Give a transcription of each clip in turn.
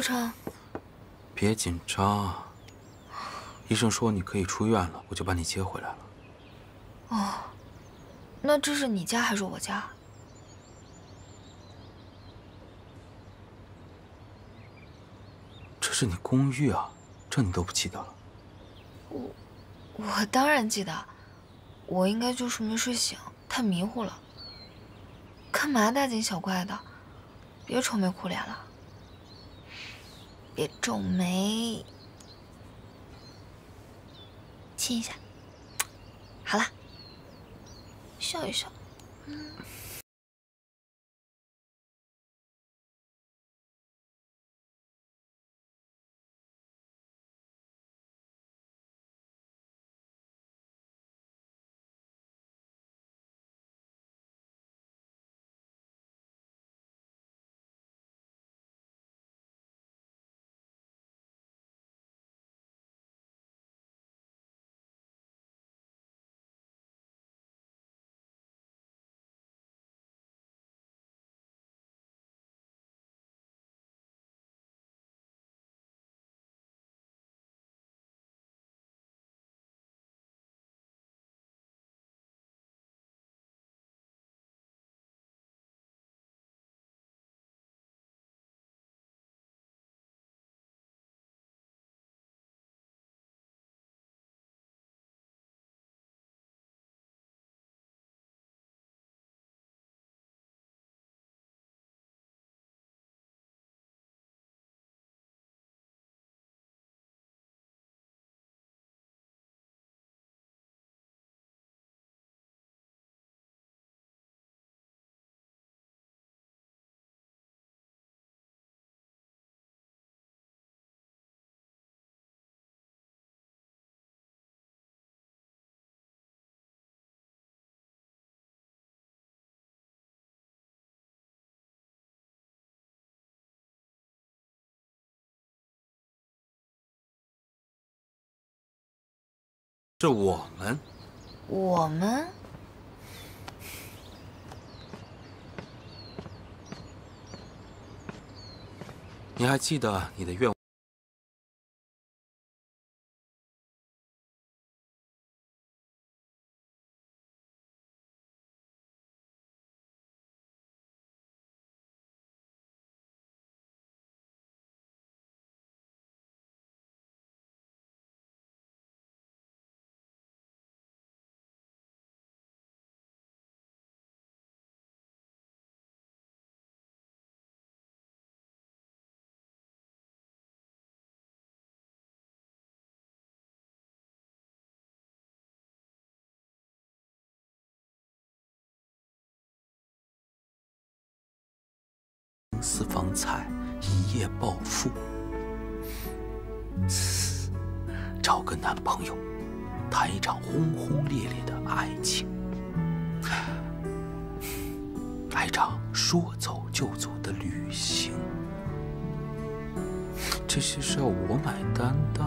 刘若晨，别紧张。医生说你可以出院了，我就把你接回来了。哦，那这是你家还是我家？这是你公寓啊，这你都不记得了？我我当然记得，我应该就是没睡醒，太迷糊了。干嘛大惊小怪的？别愁眉苦脸了，别皱眉，亲一下。好了，笑一笑。是我们，我们，你还记得你的愿望？私房菜，一夜暴富，找个男朋友，谈一场轰轰烈烈的爱情，来场说走就走的旅行，这些是要我买单的。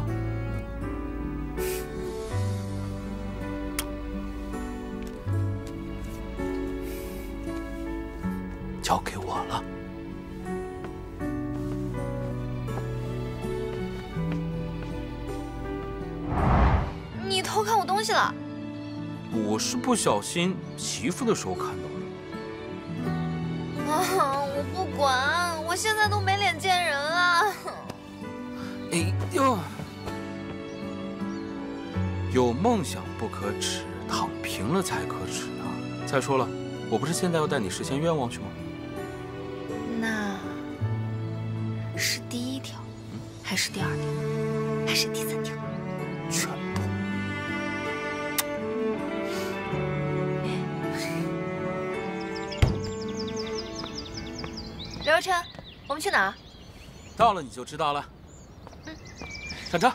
我是不小心媳妇的时候看到的。啊！我不管，我现在都没脸见人了。哎呦！有梦想不可耻，躺平了才可耻呢！再说了，我不是现在要带你实现愿望去吗？那是第一条，还是第二条，还是第三条？去哪儿？到了你就知道了。嗯，上车。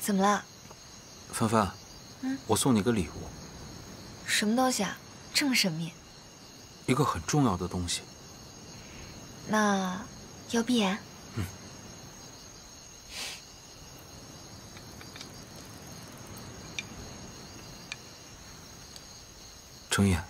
怎么了？帆帆，嗯，我送你个礼物，什么东西啊？这么神秘？一个很重要的东西。那要闭眼？嗯。睁眼。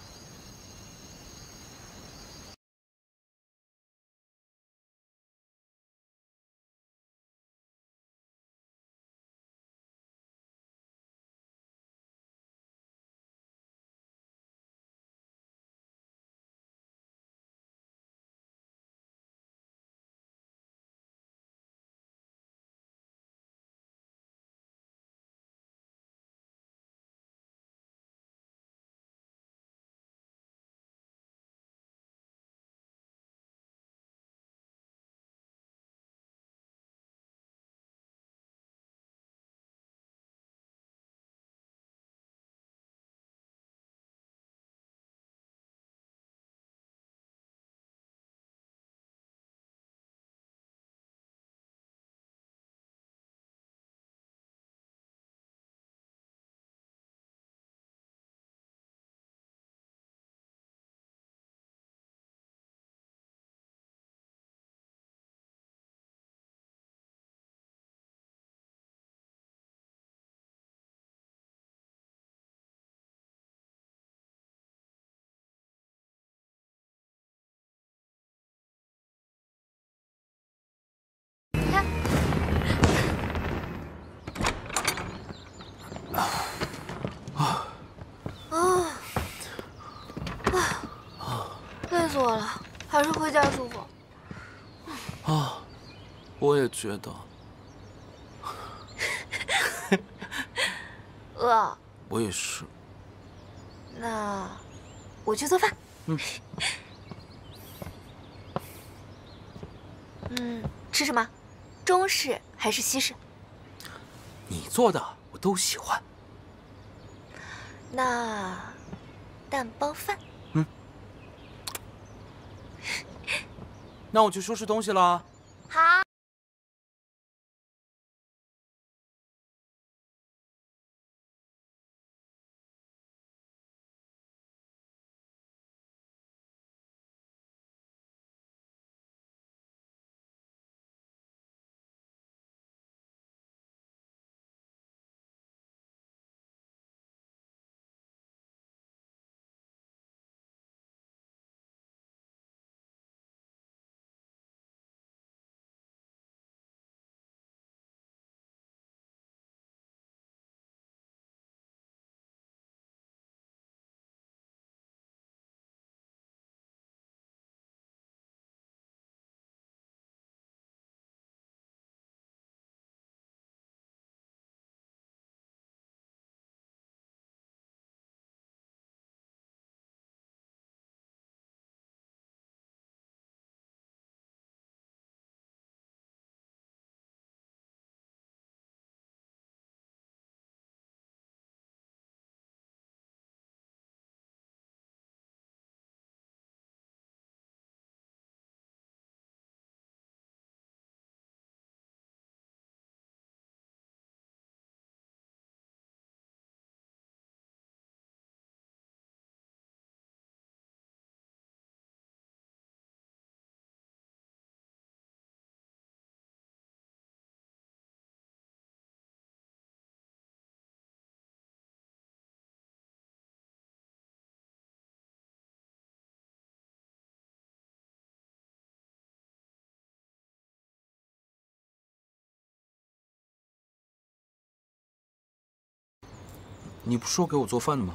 我了，还是回家舒服。啊，我也觉得。饿。我也是。那我去做饭。嗯。嗯，吃什么？中式还是西式？你做的我都喜欢。那蛋包饭。那我去收拾东西了。好。你不说给我做饭的吗？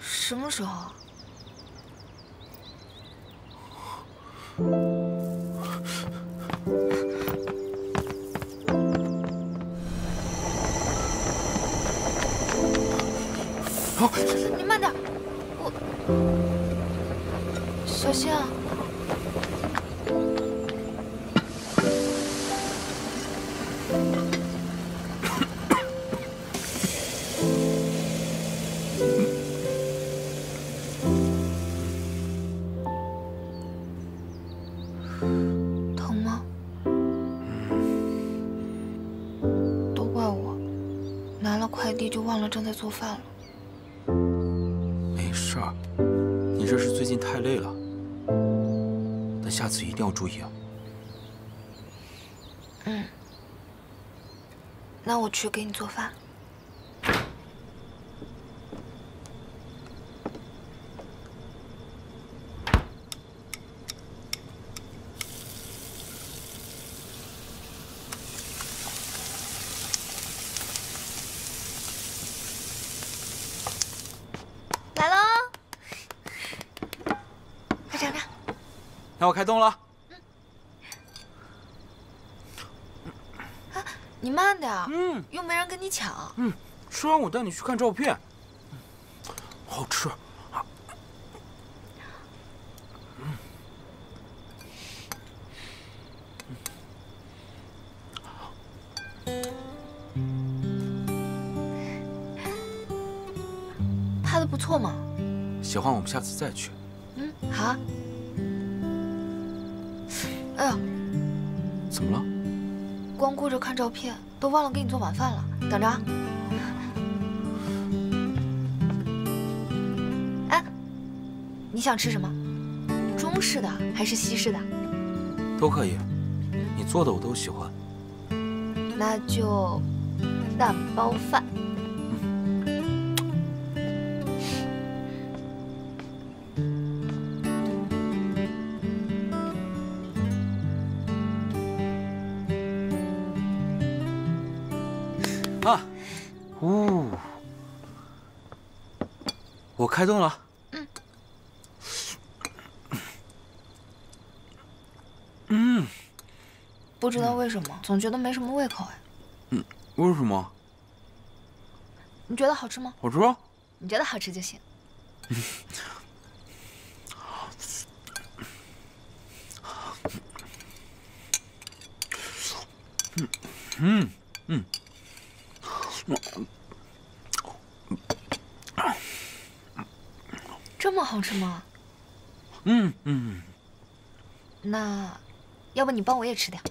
什么时候？你慢点，我小心啊！了，正在做饭了。没事儿，你这是最近太累了，但下次一定要注意啊。嗯，那我去给你做饭。那我开动了。你慢点，嗯又没人跟你抢。嗯，吃完我带你去看照片。好吃。拍的不错嘛。喜欢我们下次再去。嗯，好啊。怎么了？光顾着看照片，都忘了给你做晚饭了。等着啊。哎，你想吃什么？中式的还是西式的？都可以，你做的我都喜欢。那就蛋包饭。开动了。嗯。嗯，不知道为什么，总觉得没什么胃口哎。为什么？你觉得好吃吗？好吃啊。你觉得好吃就行。嗯 嗯。这么好吃吗？嗯嗯，那，要不你帮我也吃点？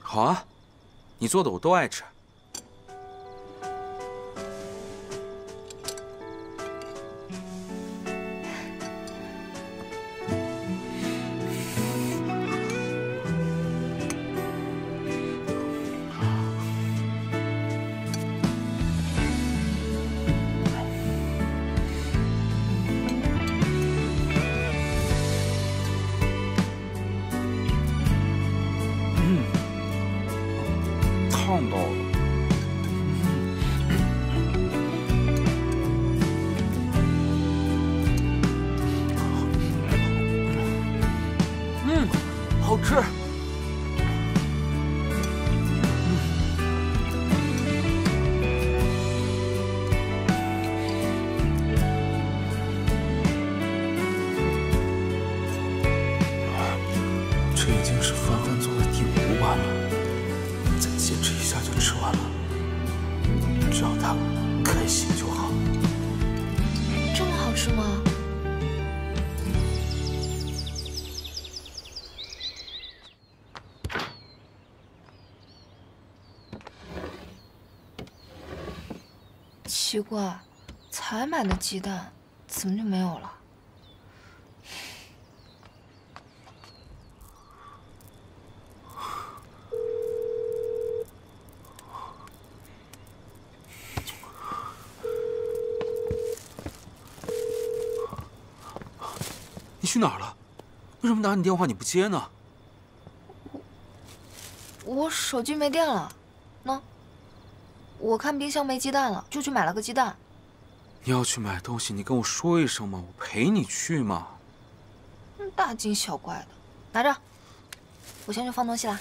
好啊，你做的我都爱吃。是吗？奇怪，才买的鸡蛋怎么就没有了？去哪儿了？为什么打你电话你不接呢？我手机没电了，喏，我看冰箱没鸡蛋了，就去买了个鸡蛋。你要去买东西，你跟我说一声嘛，我陪你去嘛。嗯大惊小怪的，拿着，我先去放东西啦。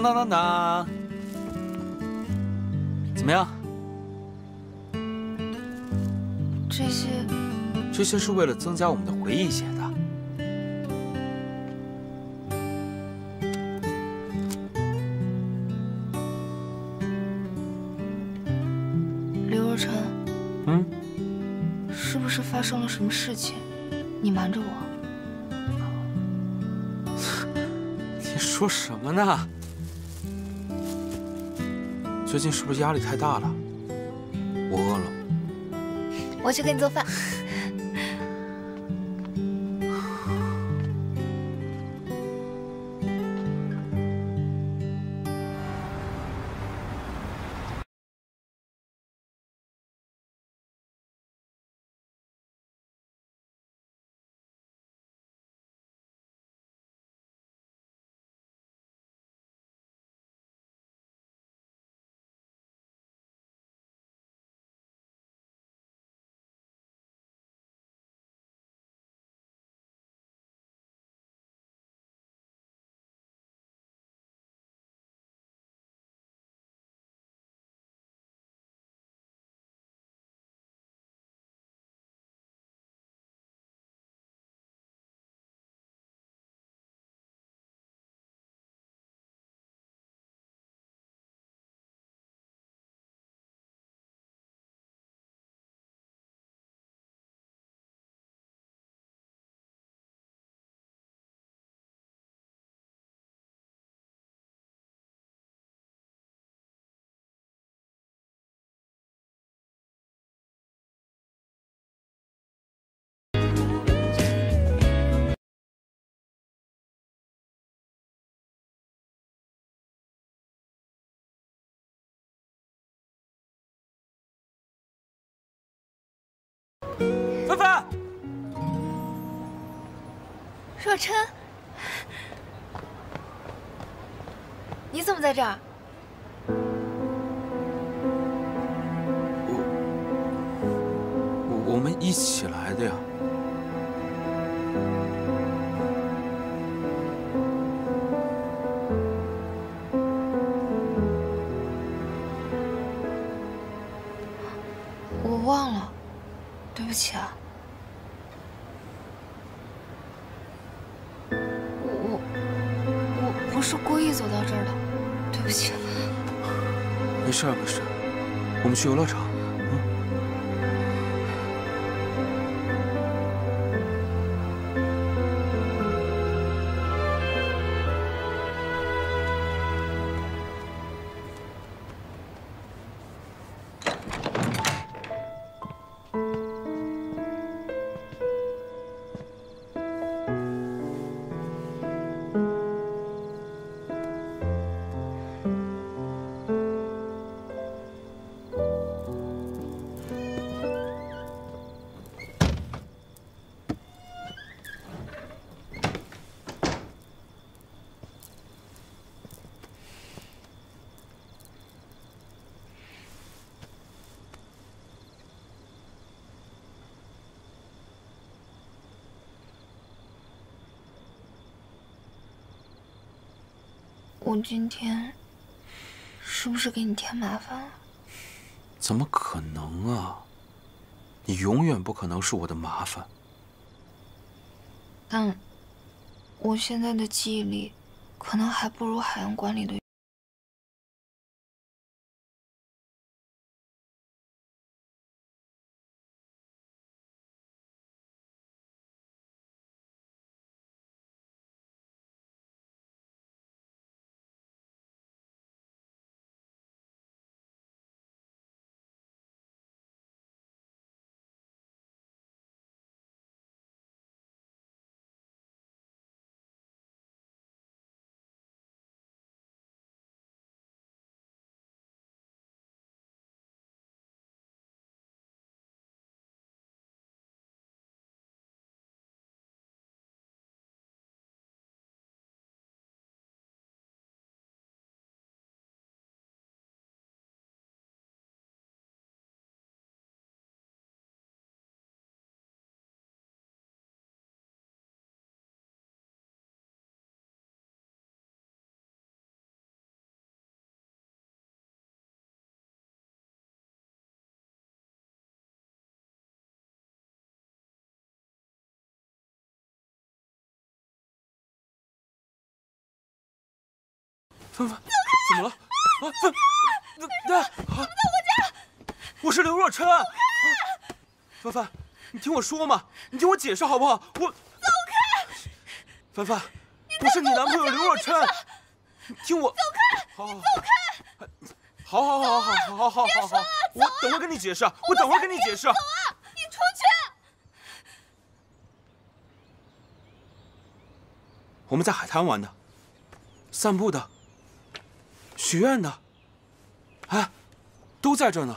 当当当当，怎么样？这些这些是为了增加我们的回忆写的。刘若晨，嗯，是不是发生了什么事情？你瞒着我？你说什么呢？最近是不是压力太大了？我饿了。我去给你做饭。帆帆，若琛，你怎么在这儿？我我们一起来的呀。我忘了，对不起啊。是故意走到这儿的，对不起。没事没事，我们去游乐场。我今天是不是给你添麻烦了？怎么可能啊！你永远不可能是我的麻烦。但我现在的记忆力可能还不如海洋馆里的。芬芬，怎么了？啊，芬，那啊，你们在我家！我是刘若琛。走开！芬芬，你听我说嘛，你听我解释好不好？我走开！芬芬，不是你男朋友刘若琛，你听我走开！走开！好好好好好好好好好，我等会跟你解释，我等会跟你解释。走啊！你出去！我们在海滩玩的，散步的，许愿的，哎，都在这呢。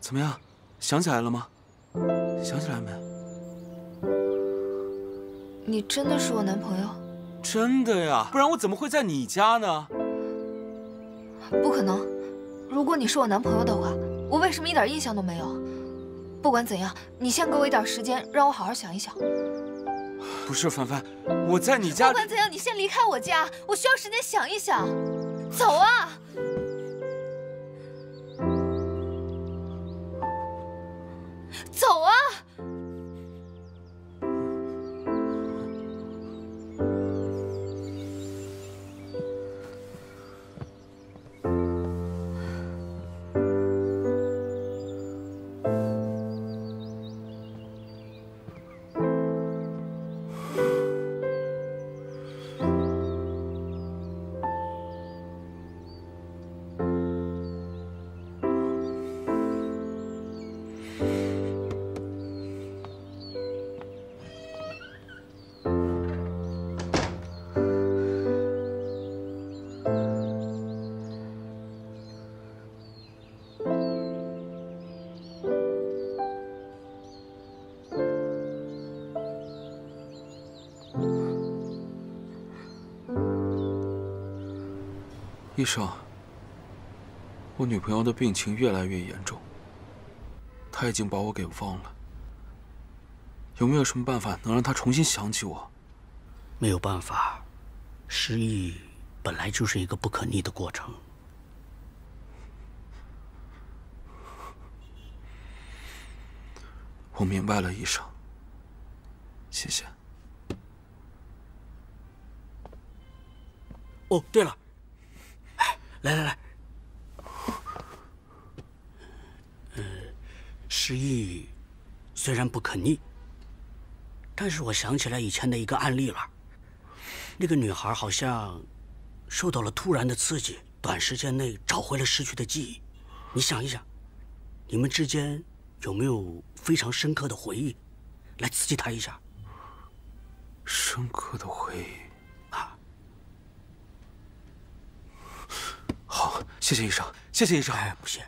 怎么样，想起来了吗？想起来没？你真的是我男朋友？真的呀，不然我怎么会在你家呢？不可能！如果你是我男朋友的话，我为什么一点印象都没有？不管怎样，你先给我一点时间，让我好好想一想。不是凡凡，我在你家。不管怎样，你先离开我家，我需要时间想一想。走啊！生，我女朋友的病情越来越严重，她已经把我给忘了。有没有什么办法能让她重新想起我？没有办法，失忆本来就是一个不可逆的过程。我明白了，医生，谢谢。哦，对了。来来来，呃，失忆虽然不可逆，但是我想起来以前的一个案例了。那个女孩好像受到了突然的刺激，短时间内找回了失去的记忆。你想一想，你们之间有没有非常深刻的回忆，来刺激她一下？深刻的回忆。好，谢谢医生，谢谢医生。不谢。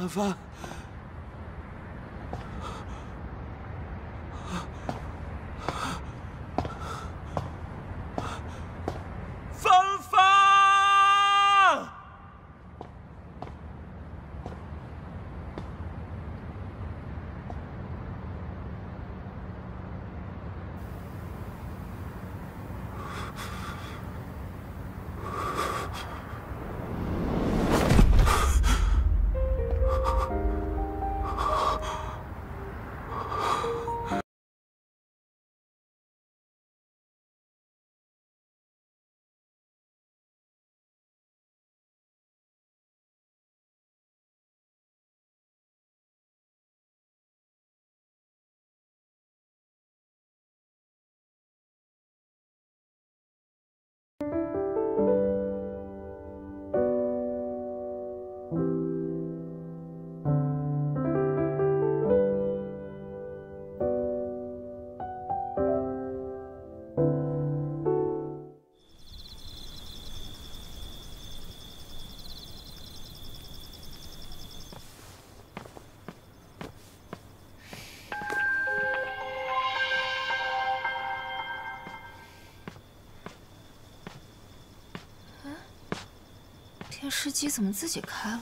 阿芳。电视机怎么自己开了？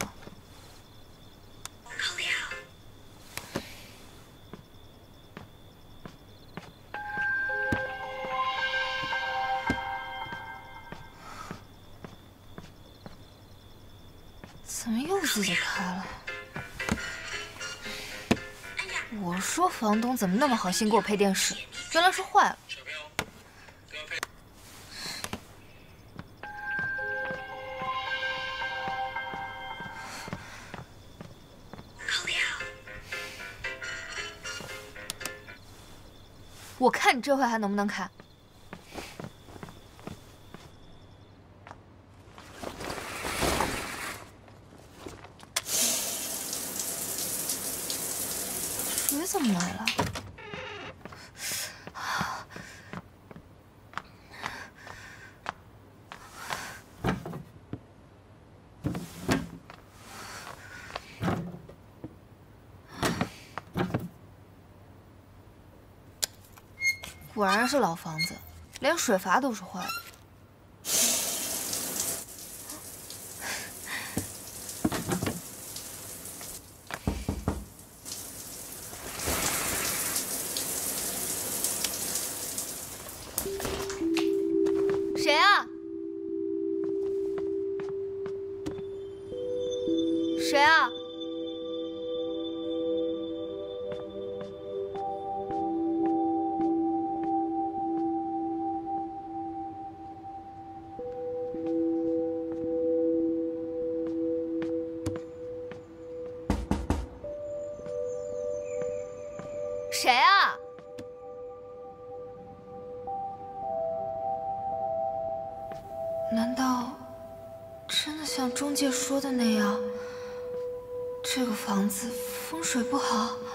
怎么又自己开了？我说房东怎么那么好心给我配电视，原来是坏了。这回还能不能开？水怎么来了？果然是老房子，连水阀都是坏的。水不好？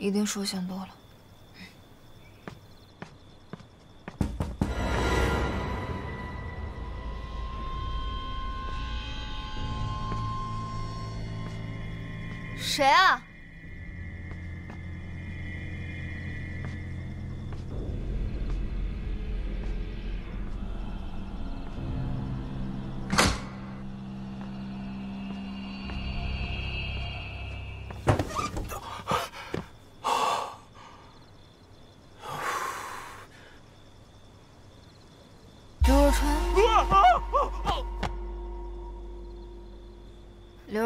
一定是我想多了。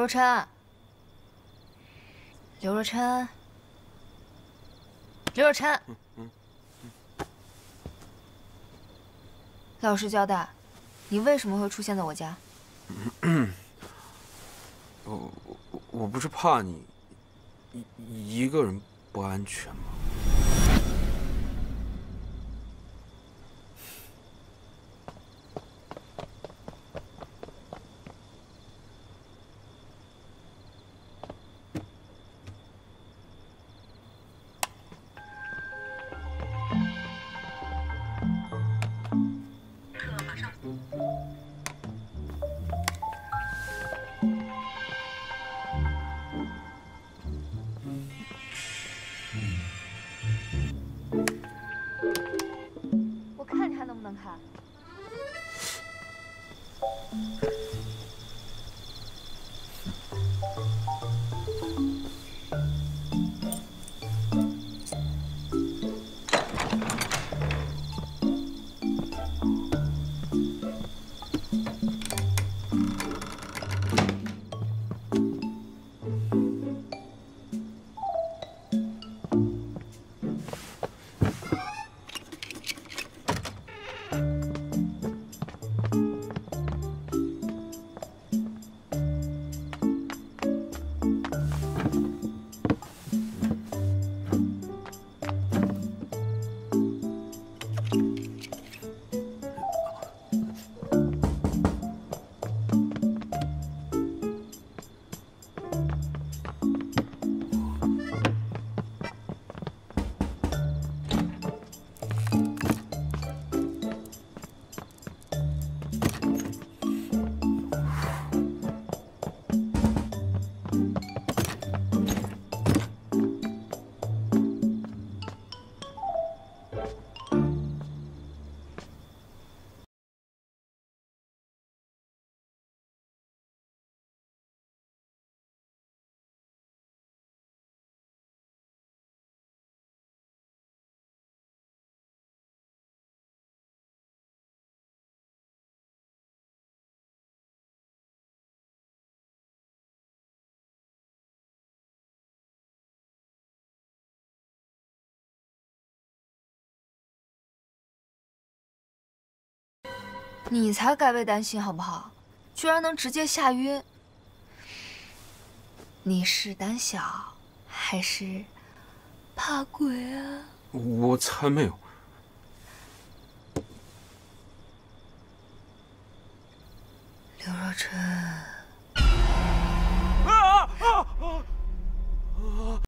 若琛。刘若琛。刘若琛。老实交代，你为什么会出现在我家？我我我不是怕你，一一个人不安全吗？你才该被担心好不好？居然能直接吓晕。你是胆小还是怕鬼啊？我才没有。刘若春，啊啊啊！